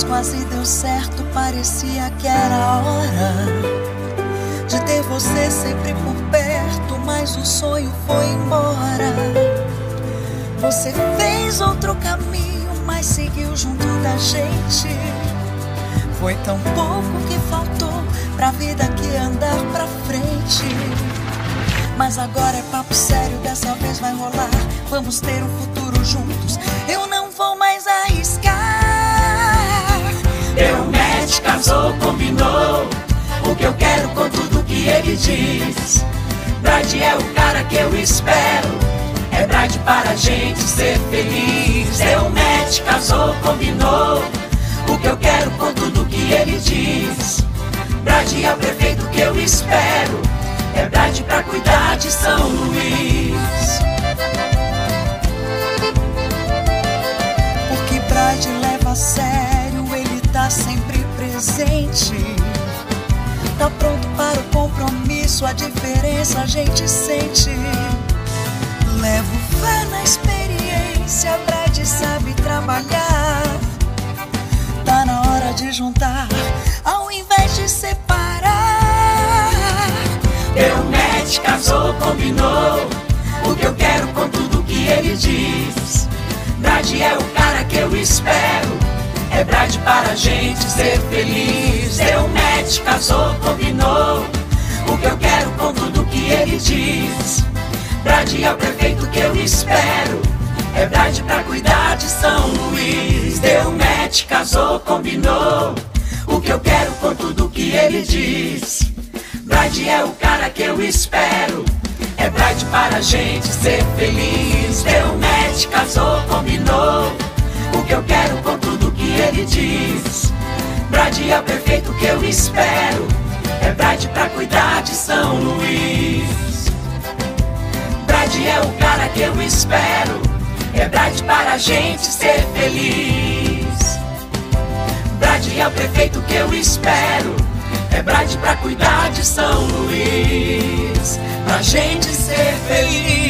Quase deu certo, parecia que era a hora de ter você sempre por perto. Mas o sonho foi embora. Você fez outro caminho, mas seguiu junto da gente. Foi tão pouco que faltou pra vida que andar pra frente. Mas agora é papo sério, dessa vez vai rolar. Vamos ter um futuro juntos. Eu não vou mais que diz. Brad é o cara que eu espero. É Brad para a gente ser feliz. Deu match, casou, combinou. O que eu quero com tudo que ele diz. Brad é o prefeito que eu espero. É Brad pra cuidar de São Luís. Porque Brad leva a sério, ele tá sempre presente. Tá pronto para compromisso, a diferença a gente sente. Levo fé na experiência, Brad sabe trabalhar. Tá na hora de juntar, ao invés de separar. Deu match, casou, combinou. O que eu quero com tudo que ele diz. Brad é o cara que eu espero. É Brad para a gente ser feliz. Deu match, casou, combinou. Que eu quero com tudo que ele diz. Brad é o prefeito que eu espero. É Brad pra cuidar de São Luís. Deu match, casou, combinou. O que eu quero com tudo que ele diz. Brad é o cara que eu espero. É Brad para a gente ser feliz. Deu match, casou, combinou. O que eu quero com tudo que ele diz. Brad é o perfeito que eu espero. É Brad pra cuidar de São Luís. Brad é o cara que eu espero. É Brad para a gente ser feliz. Brad é o prefeito que eu espero. É Brad pra cuidar de São Luís. Pra gente ser feliz.